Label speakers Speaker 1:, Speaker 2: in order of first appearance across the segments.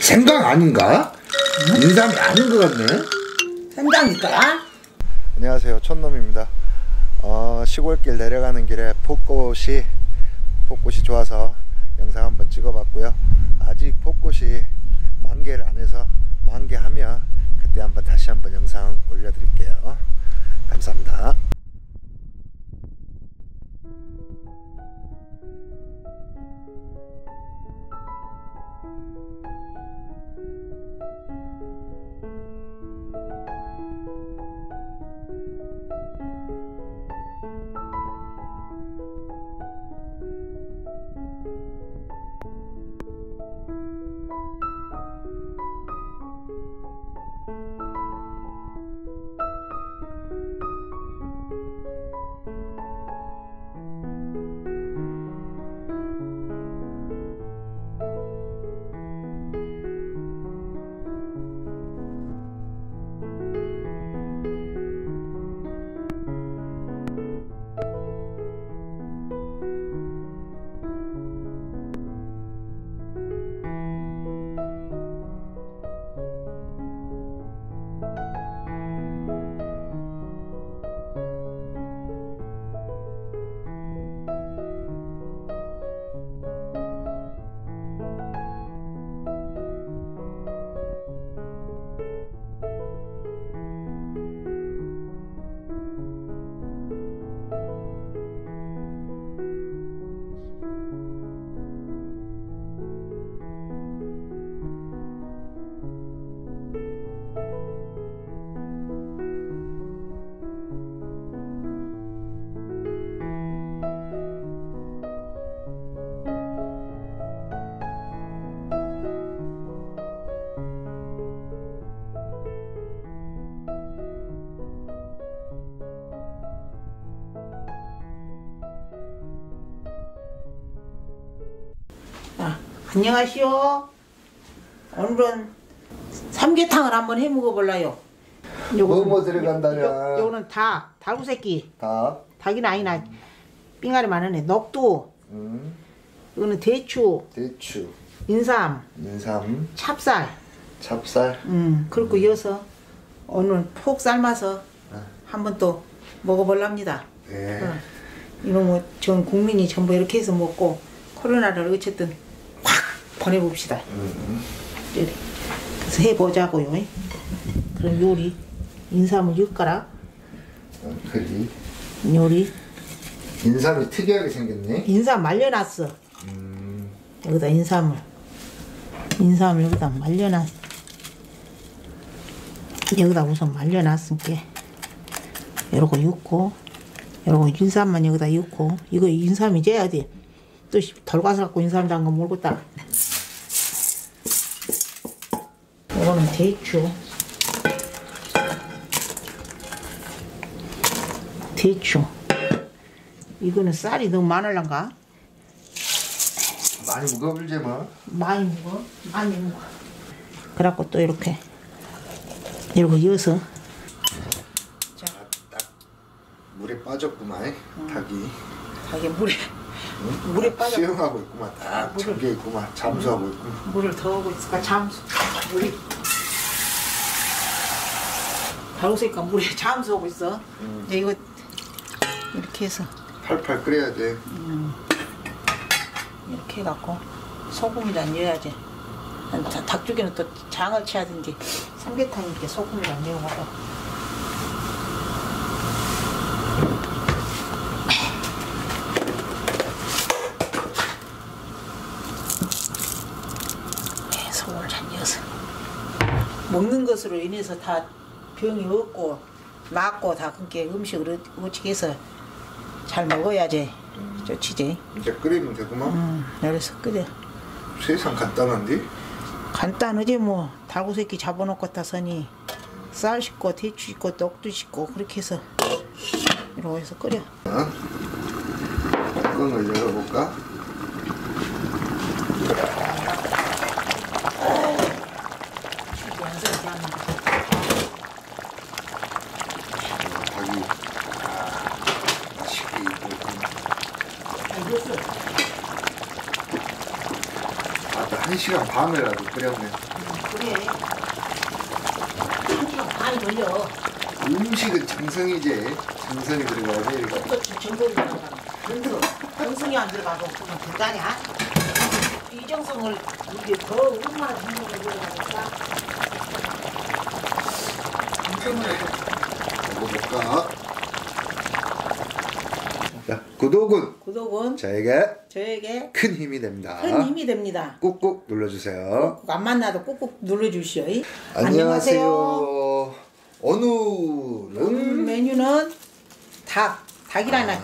Speaker 1: 생강 아닌가? 인삼이 아닌 것 같네.
Speaker 2: 생강일까?
Speaker 1: 안녕하세요 촌놈입니다 어, 시골길 내려가는 길에 폭꽃이 폭꽃이 좋아서 영상 한번 찍어봤고요 아직 폭꽃이 만개를 안 해서 만개하면 그때 한번 다시 한번 영상 올려드릴게요
Speaker 2: 안녕하시오. 오늘은 삼계탕을 한번 해 먹어볼라요.
Speaker 1: 뭐뭐 들어간다냐?
Speaker 2: 요, 요거는 다 달구새끼.
Speaker 1: 다
Speaker 2: 닭이나 아니나 삥아리 많으네. 녹두.
Speaker 1: 음,
Speaker 2: 이거는 대추,
Speaker 1: 대추
Speaker 2: 인삼,
Speaker 1: 인삼
Speaker 2: 찹쌀.
Speaker 1: 찹쌀
Speaker 2: 음, 그리고 이어서 오늘 푹 삶아서 한번 또 먹어볼랍니다.
Speaker 1: 네.
Speaker 2: 어, 이거 뭐 전 국민이 전부 이렇게 해서 먹고 코로나를 어쨌든 확 보내봅시다.
Speaker 1: 음,
Speaker 2: 이래. 그래서 해보자고요. 그럼 요리 인삼을 6가락
Speaker 1: 어, 그리
Speaker 2: 요리
Speaker 1: 인삼이 특이하게 생겼네
Speaker 2: 인삼 말려놨어.
Speaker 1: 음,
Speaker 2: 여기다 인삼을 인삼을 여기다 말려놨 여기다 우선 말려놨으니까 이러고 넣고 이러고 인삼만 여기다 넣고 이거 인삼이 져야 돼. 또덜 가서 갖고 인삼 담가 모르겠다. 이거는 대추. 대추. 이거는 쌀이 너무 많을란가?
Speaker 1: 많이 무거울지 뭐.
Speaker 2: 많이 먹어? 많이 먹어. 그래갖고 또 이렇게 이러고 이어서
Speaker 1: 물에 빠졌구만 닭이.
Speaker 2: 자기 물에 물에 빠져.
Speaker 1: 수영하고 있구만. 딱
Speaker 2: 물을-
Speaker 1: 잠겨 있구만. 잠수하고 있구만.
Speaker 2: 물을 더 하고 있으니까? 잠수. 물이. 다루니까 물에 잠수하고 있어. 이제 이거 이렇게 해서.
Speaker 1: 팔팔 끓여야 돼.
Speaker 2: 이렇게 해갖고 소금이랑 넣어야지. 다- 닭죽에는 또 장을 쳐야든지 삼계탕이니까 소금이랑 넣어갖고 네, 소금을 잘 넣어서 먹는 것으로 인해서 다 병이 없고 낫고 다 그렇게 음식을 어떻게 해서 잘 먹어야지 좋지지.
Speaker 1: 이제 끓이면 되구만
Speaker 2: 음, 그래서 끓여.
Speaker 1: 세상 간단한데
Speaker 2: 간단하지 뭐 달구새끼 잡아놓고 따서니 쌀 씻고 대추 씻고 녹두 씻고 그렇게 해서 이러고 해서 끓여
Speaker 1: 어? 뚜껑을 열어볼까? 닭이 아, 맛있게 1시간 반을라도 끓였네.
Speaker 2: 그래. 한 시간 반이 걸려.
Speaker 1: 음식은 정성이지. 정성이 들어가야지. 이거.
Speaker 2: 또 정성이 들어가면 힘들어. 정성이 안 들어가고 그러면 된다냐? 이 정성을 이게 더 얼마나 정성을 들어가니까. 정성을
Speaker 1: 먹어볼까? 자, 구독은
Speaker 2: 구독은
Speaker 1: 저에게
Speaker 2: 저에게
Speaker 1: 큰 힘이 됩니다.
Speaker 2: 큰 힘이 됩니다.
Speaker 1: 꾹꾹 눌러주세요.
Speaker 2: 안 만나도 꾹꾹 눌러주시오.
Speaker 1: 안녕하세요. 오늘은
Speaker 2: 오늘 메뉴는 닭, 닭이라나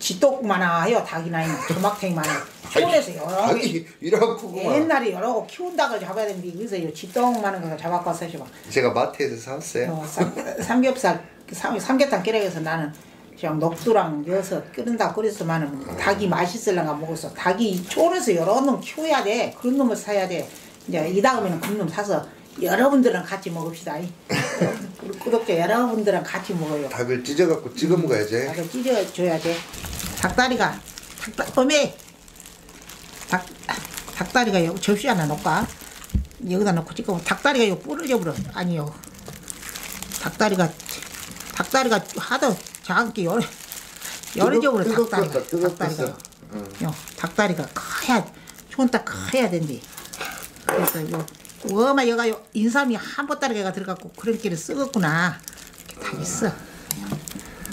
Speaker 2: 지떡만아 해요. 닭이나 조막탱이만아. 초원에서 여러 개
Speaker 1: 아니 이렇구만.
Speaker 2: 옛날에 여러 거 키운 닭을 잡아야 되는데 그래서 요 지떡만한 거 잡아갖고 막
Speaker 1: 제가 마트에서 사왔어요.
Speaker 2: 어, 삼, 삼겹살 삼, 삼계탕 끓여서 나는 그냥 녹두랑 넣어서 끓인다 끓였으면은 닭이 맛있을랑가 먹었어. 닭이 초원에서 여러 놈 키워야 돼. 그런 놈을 사야 돼. 이제 이 다음에는 그런 놈 사서 여러분들랑 같이 먹읍시다. 우리 구독자 여러분들랑 같이 먹어요.
Speaker 1: 닭을 찢어갖고 찍어 먹어야지.
Speaker 2: 닭을 찢어줘야 돼. 닭다리가 닭다 어메 닭 닭다리가 여기 접시 하나 놓을까? 여기다 놓고 찍어. 닭다리가 여기 부러져 버려. 아니요. 닭다리가 닭다리가 하도 작게 열어져 버려
Speaker 1: 뜨겁-
Speaker 2: 닭다리가. 닭다리가.
Speaker 1: 응.
Speaker 2: 요 닭다리가 커야 좋은 딱 커야 된대. 그래서 요 워마 여가 요 인삼이 한 보따리가 들어갔고 그런 길을 썩었구나. 이렇게 다 있어.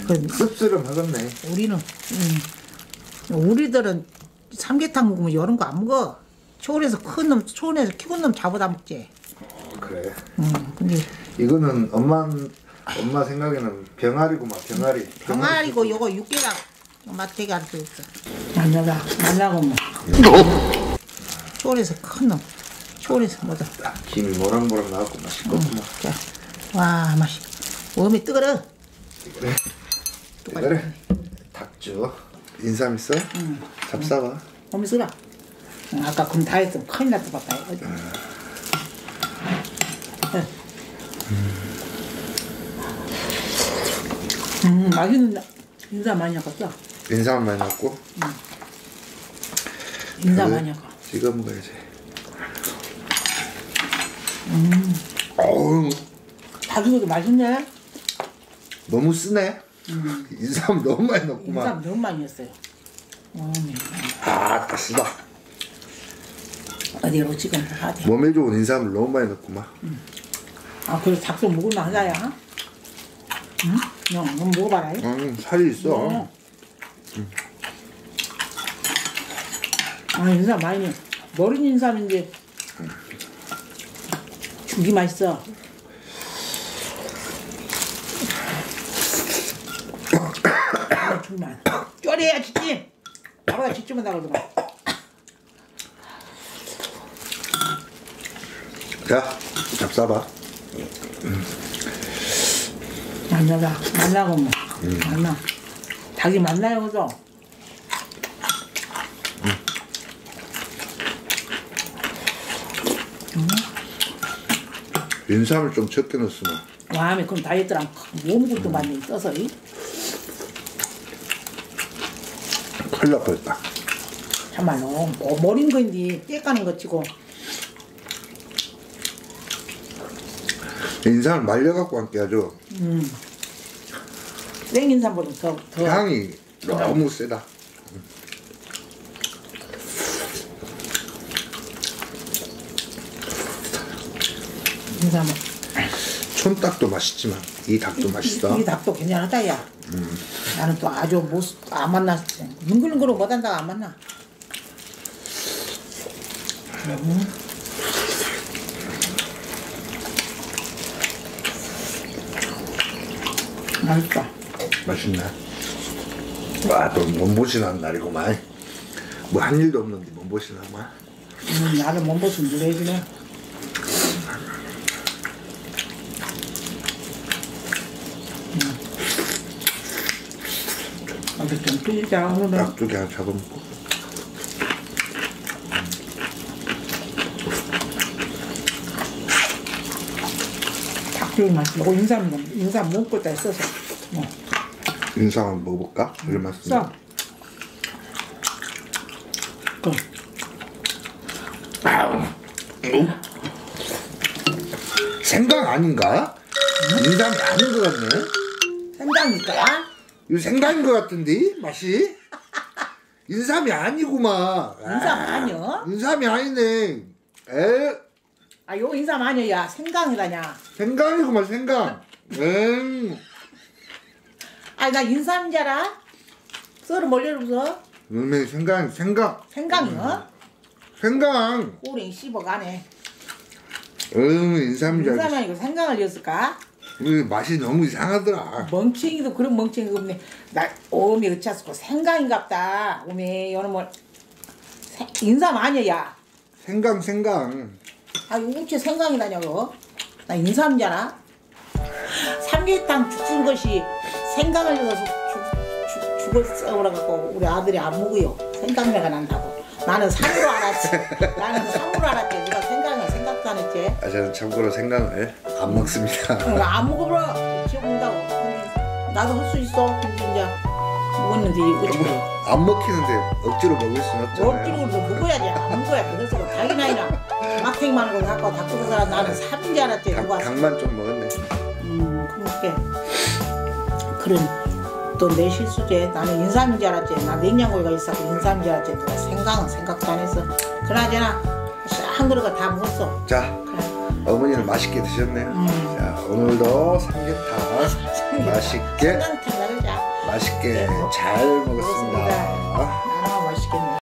Speaker 2: 그
Speaker 1: 씁쓸하겠네.
Speaker 2: 우리는 음, 우리들은 삼계탕 먹으면 이런 거 안 먹어. 초원에서 큰 놈, 초원에서 키운 놈 잡아다 먹지.
Speaker 1: 그래.
Speaker 2: 음, 근데
Speaker 1: 이거는 엄마 엄마 생각에는 병아리구만 병아리.
Speaker 2: 병아리고 요거 육개가 맛되게 할수 없어. 만나다 만나고 뭐. 초원에서 큰 놈, 초원에서 뭐다.
Speaker 1: 김이 모락모락 나왔고 맛있겠구만.
Speaker 2: 자, 와 맛이. 몸이 뜨거러.
Speaker 1: 그래. 그래. 닭주. 인삼 있어? 응. 잡사봐.
Speaker 2: 몸이 쓰라. 응, 아까 그럼 다 했으면 큰일 났다 봤다. 음, 맛있는 인사 많이 아깝다.
Speaker 1: 인삼 많이 넣고
Speaker 2: 인사
Speaker 1: 그래.
Speaker 2: 많이 아까.
Speaker 1: 찍어 먹어야지. 음. 어우
Speaker 2: 닭이고도 맛있네.
Speaker 1: 너무 쓰네. 인삼 너무 많이
Speaker 2: 인사
Speaker 1: 넣구만.
Speaker 2: 너무 많이 했어요. 음,
Speaker 1: 아, 다 쓰다.
Speaker 2: 어디로 지금 하지?
Speaker 1: 몸에 좋은 인삼을 너무 많이 넣구만.
Speaker 2: 아, 그래서 닭도 먹을만 하다야. 응? 형, 한번 먹어봐라. 잉?
Speaker 1: 음, 살이 있어.
Speaker 2: 어. 아, 인삼 많이. 머린 인삼인데 죽이 맛있어. 아, 죽만. 쫄이야, 지찜. 아빠가 지찜은 나가더만.
Speaker 1: 자, 잡사봐.
Speaker 2: 만나다, 만나고 뭐. 만나. 닭이 만나요, 그죠?
Speaker 1: 인삼을 좀 적게 넣었으면.
Speaker 2: 와메 그럼 다이어트랑 몸국도 많이 떠서 이?
Speaker 1: 큰일 날 뻔했다.
Speaker 2: 참말로 뭐 머린 건지 떼 까는 거 치고
Speaker 1: 인삼을 말려갖고 함께 하죠.
Speaker 2: 생인삼보다 더, 더
Speaker 1: 향이 너무 세다.
Speaker 2: 인삼은
Speaker 1: 촌닭도 맛있지만 이 닭도 맛있어.
Speaker 2: 이, 이 닭도 괜찮다 야 나는 또 아주 못안 만났어 능글능글은 못한다가 안 만나 음. 맛있다
Speaker 1: 맛있네. 와, 또 몸보신하는 날이구만. 뭐 한 일도 없는데 몸보신하구만.
Speaker 2: 음, 나를 몸보신 누가 해주네 아주 좀 끓이자 오늘은
Speaker 1: 닭쪽에 하나 잡아먹고.
Speaker 2: 닭죽이 맛있어 인삼 넣- 인삼 넣고 다 써서 뭐
Speaker 1: 인삼 한번 먹어볼까? 맛있네.
Speaker 2: 써. 그
Speaker 1: 생강 아닌가? 인삼이 아닌 것 같네.
Speaker 2: 생강일까?
Speaker 1: 이거 생강인 것 같은데 맛이? 인삼이 아니구만.
Speaker 2: 인삼 아니여?
Speaker 1: 인삼이 아니네. 에
Speaker 2: 아, 요 인삼 아니야. 생강이라냐.
Speaker 1: 생강이구만 생강. 음.
Speaker 2: 아, 나 인삼인 줄 알아? 썰어 몰려서
Speaker 1: 음에 생강 생강
Speaker 2: 생강이요?
Speaker 1: 생강.
Speaker 2: 꼬랭이 씹어가네.
Speaker 1: 음 인삼인 줄
Speaker 2: 인삼이
Speaker 1: 알았어.
Speaker 2: 아니고 생강을 넣었을까?
Speaker 1: 이 맛이 너무 이상하더라.
Speaker 2: 멍청이도 그런 멍청이가 없네. 나 오메 어차스고 생강인갑다. 오메 생- 인삼 아니야.
Speaker 1: 생강 생강.
Speaker 2: 아 이거 어째 생강이라냐고? 나 인삼이잖아. 삼계탕 죽은 것이 생강을 넣어서 죽, 죽, 죽을 썩으라 갖고 우리 아들이 안 먹어요. 생강내가 난다고. 나는 삼으로 알았지. 나는 삼으로 알았지. 누가 생강을 생각도 안 했지.
Speaker 1: 아 저는 참고로 생강을 안 먹습니다.
Speaker 2: 안 먹어버려. 기억 못하고. 근데 나도 할 수 있어. 근데 이제 먹었는데 어찌
Speaker 1: 안 먹히는데 억지로 먹을 순 없잖아요.
Speaker 2: 억지로도 먹어야지. 안 먹어야 그래서 자기 나이나 막탱만 걸 갖고 닭고기 사람 나는 삼인 줄 알았지.
Speaker 1: 닭,
Speaker 2: 누가
Speaker 1: 닭만 좀 먹었네.
Speaker 2: 음, 그렇게 그런 또 내 실수제 나는 인삼인 줄 알았지 나 냉장고에가 있었고 인삼인 줄 알았지 누가 생각은 생각도 안 했어 그나저나 한 그릇 다 먹었어
Speaker 1: 자 어머니는 맛있게 드셨네요.
Speaker 2: 음.
Speaker 1: 자 오늘도 삼계탕 맛있게
Speaker 2: 생강탕 나르자
Speaker 1: 맛있게
Speaker 2: 네, 먹-
Speaker 1: 잘 먹었습니다.
Speaker 2: 먹었습니다.